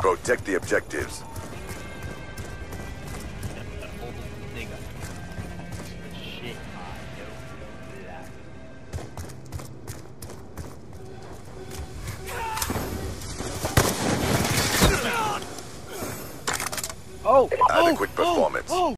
Protect the objectives. Oh! Adequate oh, oh performance. Oh, oh.